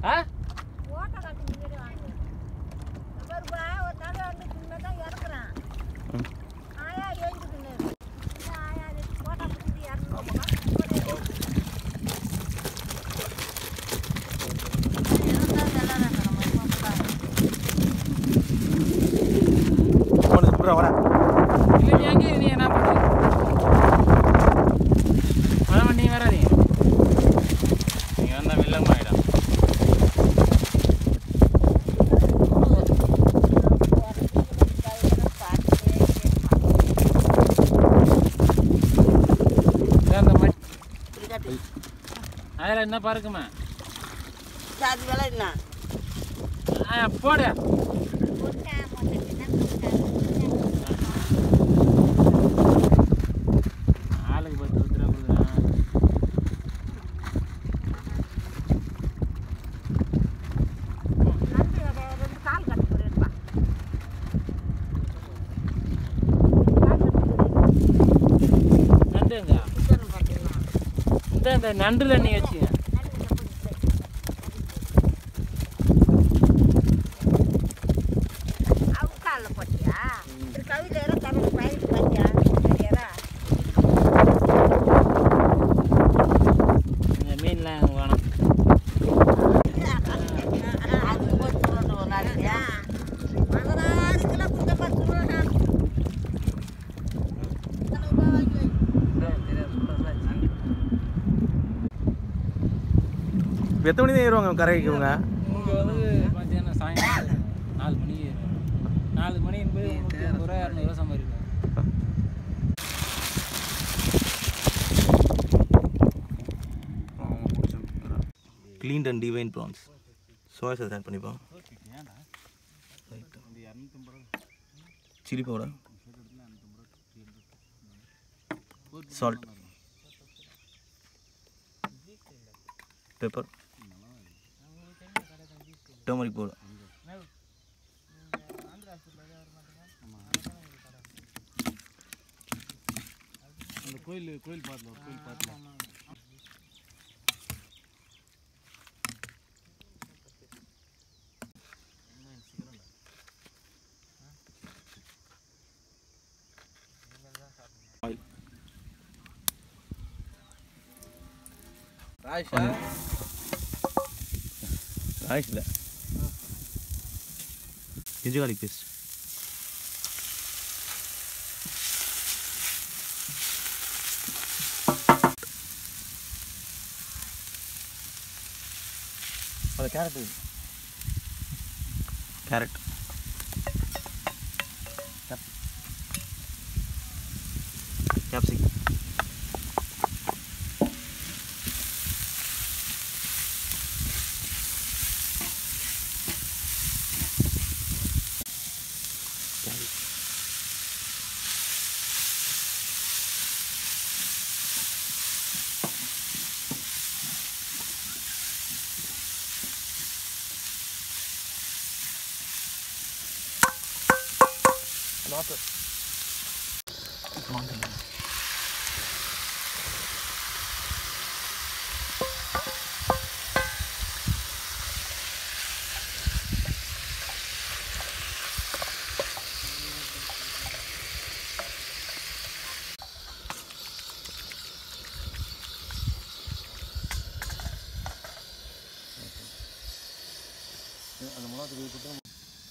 啊？அதில் என்ன பறக்குமா அது விலை என்ன? ஆ போடு. இந்த இந்த நண்டு தண்ணி வச்சுங்க எத்தனை மணி தான் ஏறுவாங்க கரைக்கு இவங்க? இங்கே வந்து பார்த்தீங்கன்னா சாயங்காலம் நாலு மணிக்கு ஏறும். நாலு மணி என்பது ரூபா இரநூறுவா சம்பாதிக்கும் clean and divine prawns soya sauce add பண்ணிப்போம். Chilli powder salt pepper turmeric powder அந்த கோயில் கோயில் பார்த்துல கோயில் ராய்ஷா ராய்ஸ் இல்லை ginger garlic paste for the carrot carrot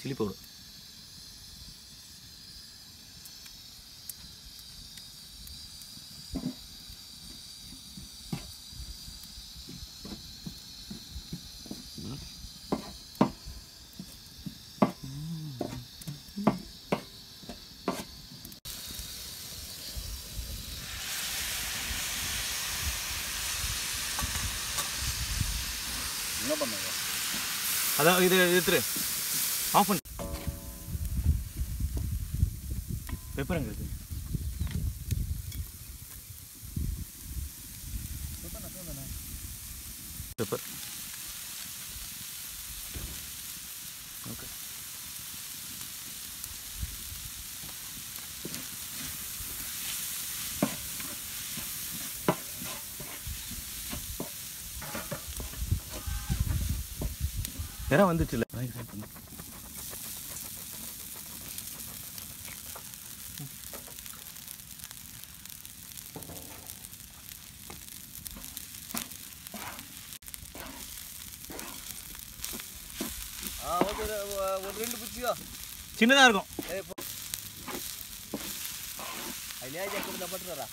chilli powder என்ன பண்ணுங்க அதான் இது எடுத்துரு. ஆஃப் பண்ணு. பெப்பர் எங்க இருக்கு? பெப்பர் யாரா வந்துச்சுல ஒரு ரெண்டு பிடிச்சியோ சின்னதா இருக்கும். அதிலே கொடுத்தா பட்டுறா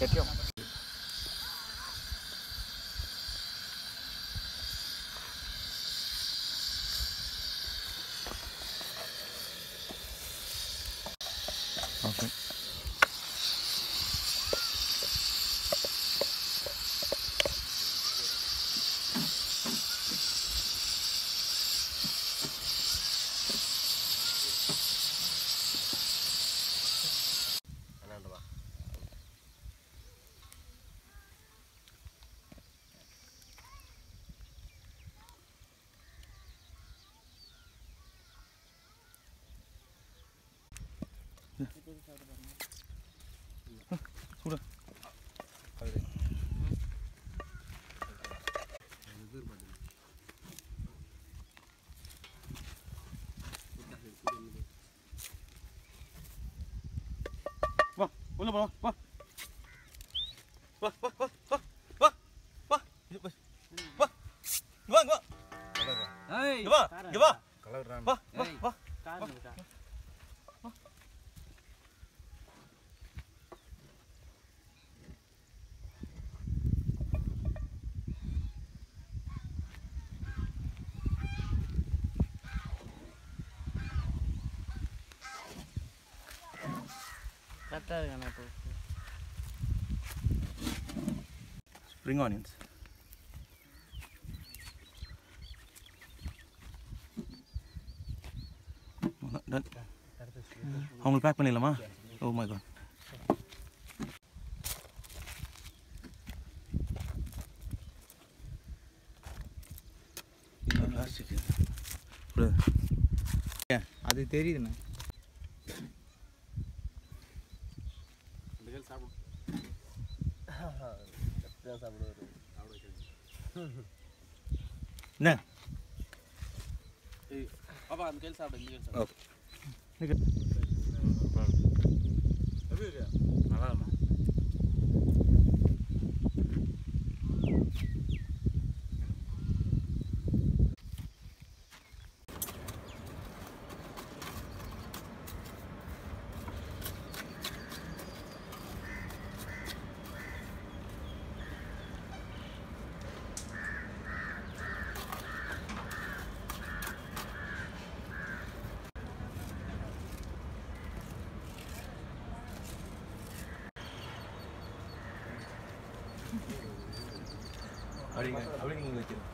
Get you. உள்ள போலாம் வா வா வா வா. வா வா வா வா வா. வா வா வா வா. வா வா. வா கார் இருக்கா கரெக்டாக இருக்காண்ணா இப்போ. ஸ்ப்ரிங் ஆனியன்ஸ் டன் அவங்களுக்கு பேக் பண்ணிடலாமா? ஓ மை காட் அது தெரியுதுண்ணா. என்ன பாப்பா அந்த கையில் சாப்பிடு இந்த கையில் சாப்பிடு ஓகே நல்லா あれ以外、あれ以外いけない。